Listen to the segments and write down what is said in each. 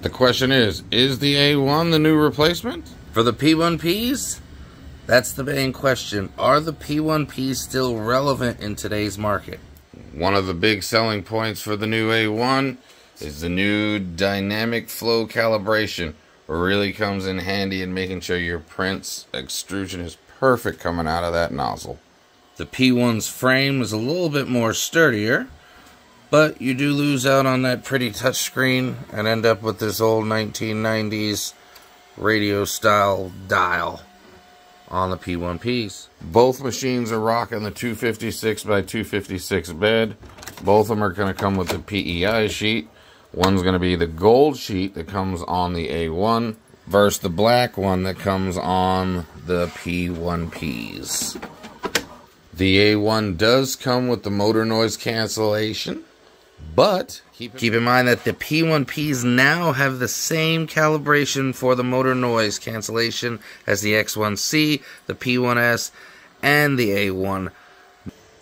The question is, is the A1 the new replacement? For the P1Ps, that's the main question. Are the P1Ps still relevant in today's market? One of the big selling points for the new A1 is the new dynamic flow calibration. Really comes in handy in making sure your print's extrusion is perfect coming out of that nozzle. The P1's frame is a little bit more sturdier, but you do lose out on that pretty touchscreen and end up with this old 1990s radio style dial on the P1Ps. Both machines are rocking the 256 by 256 bed. Both of them are going to come with the PEI sheet. One's going to be the gold sheet that comes on the A1 versus the black one that comes on the P1Ps. The A1 does come with the motor noise cancellation, but keep, keep in mind that the P1Ps now have the same calibration for the motor noise cancellation as the X1C, the P1S, and the A1.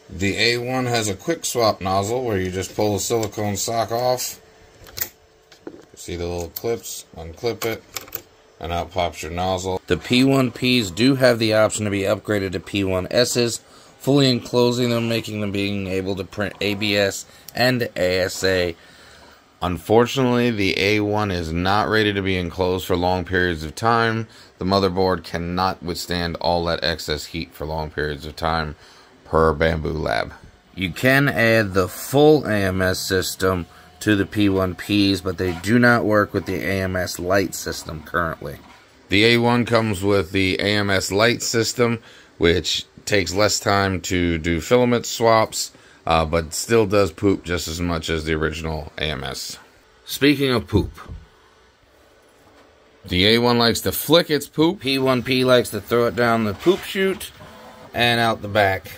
The A1 has a quick swap nozzle where you just pull the silicone sock off. See the little clips, unclip it, and out pops your nozzle. The P1Ps do have the option to be upgraded to P1Ss, fully enclosing them, making them being able to print ABS and ASA. Unfortunately, the A1 is not ready to be enclosed for long periods of time. The motherboard cannot withstand all that excess heat for long periods of time per Bambu Lab. You can add the full AMS system to the P1Ps, but they do not work with the AMS lite system currently. The A1 comes with the AMS lite system, which takes less time to do filament swaps, uh, but still does poop just as much as the original AMS. Speaking of poop, the A1 likes to flick its poop. P1P likes to throw it down the poop chute and out the back.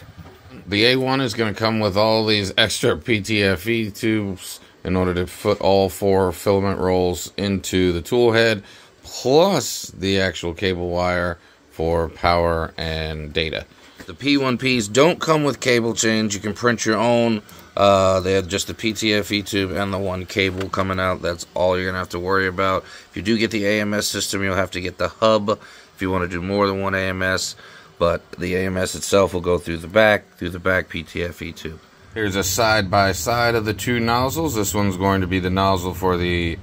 The A1 is going to come with all these extra PTFE tubes in order to put all four filament rolls into the tool head, plus the actual cable wire for power and data. The P1Ps don't come with cable change. You can print your own. Uh, they have just the PTFE tube and the one cable coming out. That's all you're going to have to worry about. If you do get the AMS system, you'll have to get the hub if you want to do more than one AMS. But the AMS itself will go through the back, through the back PTFE tube. Here's a side-by-side -side of the two nozzles. This one's going to be the nozzle for the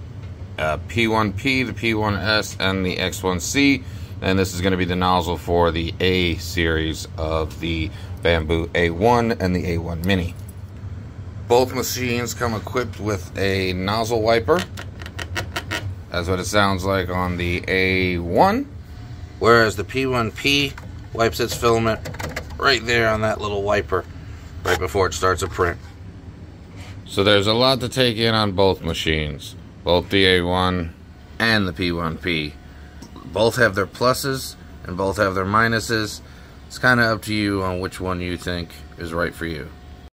uh, P1P, the P1S, and the X1C and this is going to be the nozzle for the A series of the Bambu A1 and the A1 Mini. Both machines come equipped with a nozzle wiper. That's what it sounds like on the A1. Whereas the P1P wipes its filament right there on that little wiper right before it starts a print. So there's a lot to take in on both machines, both the A1 and the P1P both have their pluses and both have their minuses. It's kind of up to you on which one you think is right for you.